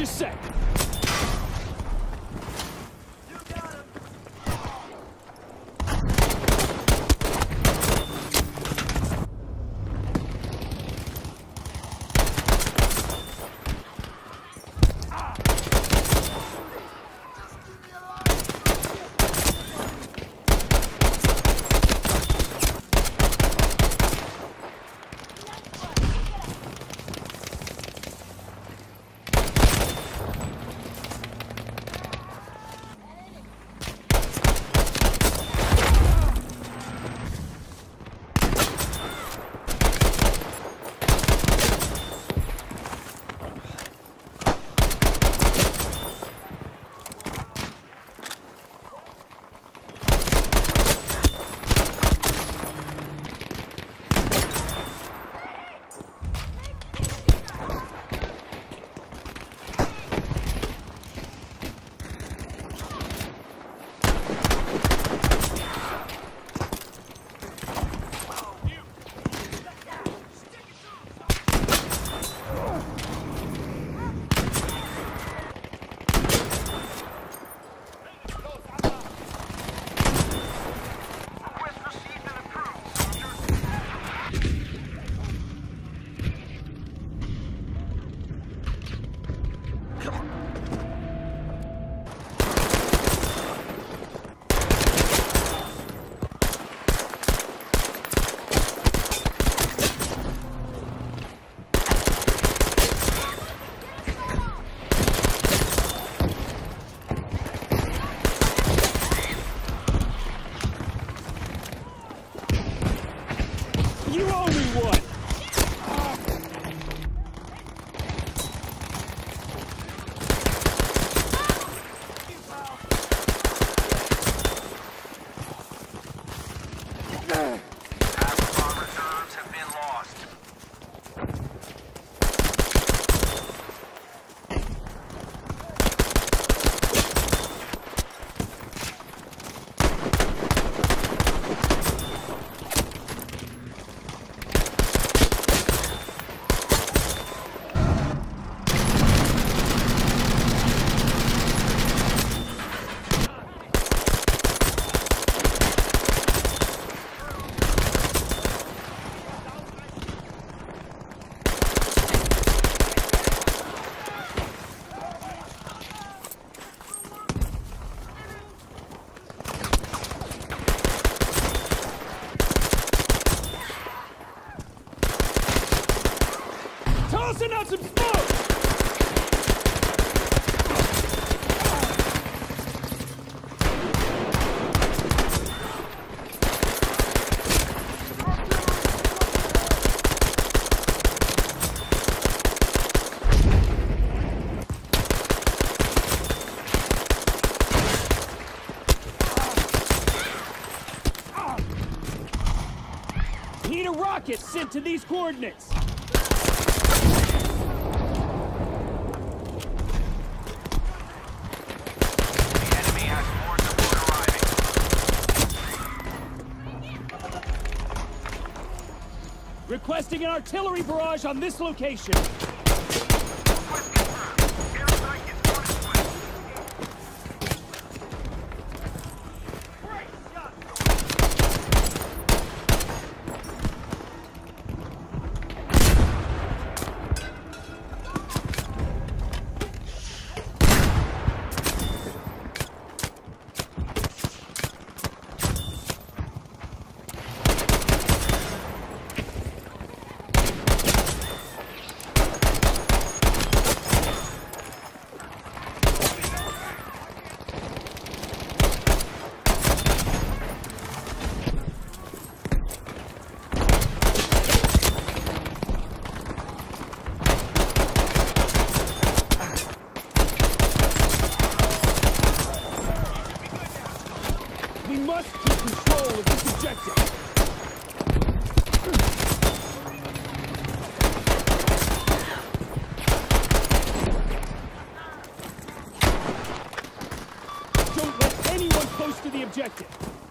Is set. Tossing out some smoke! Need a rocket sent to these coordinates! Requesting an artillery barrage on this location. Objective. Don't let anyone close to the objective.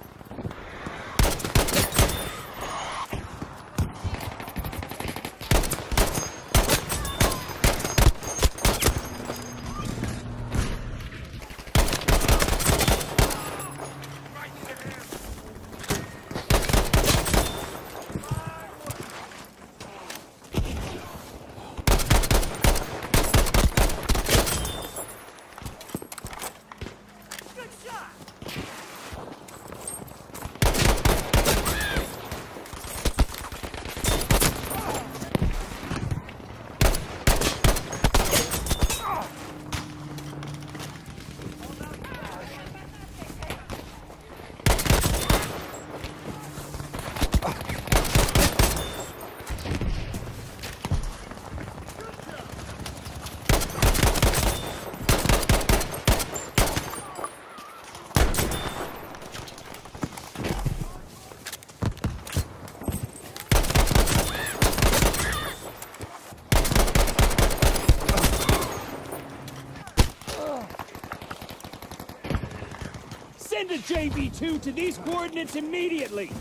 Send a JV-2 to these coordinates immediately!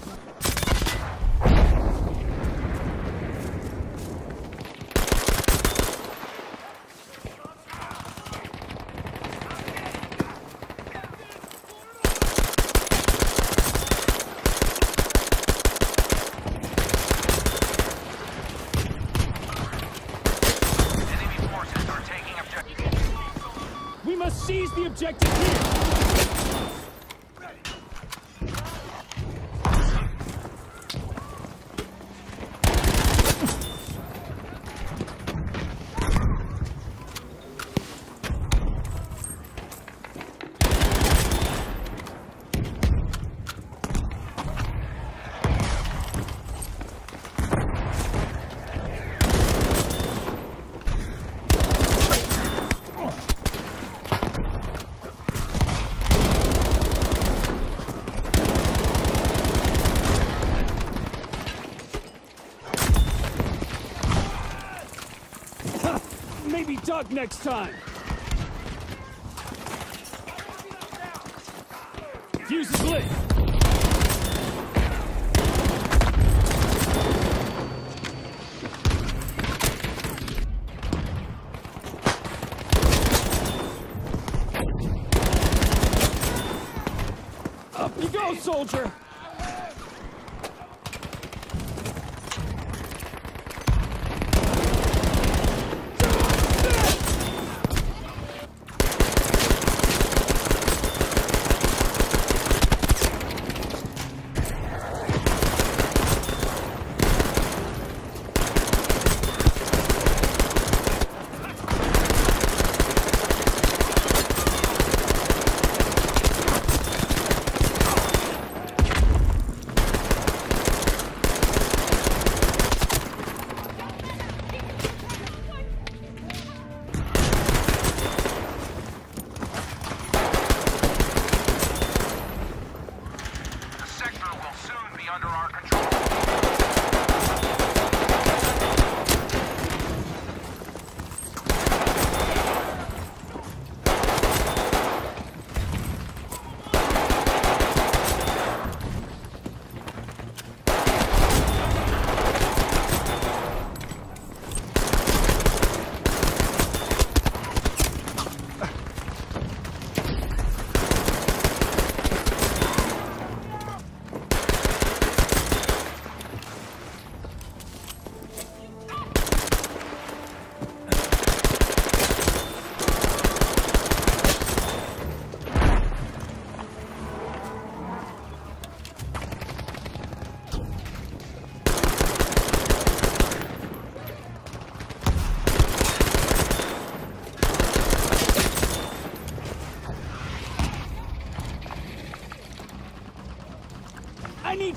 Enemy forces are taking objective. We must seize the objective here! Maybe next time! Fuse is lit! Up you go, soldier!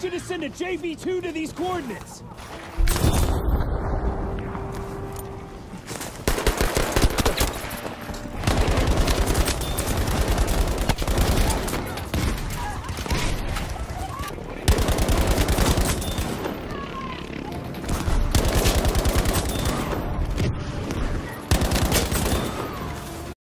You to send a JV-2 to these coordinates!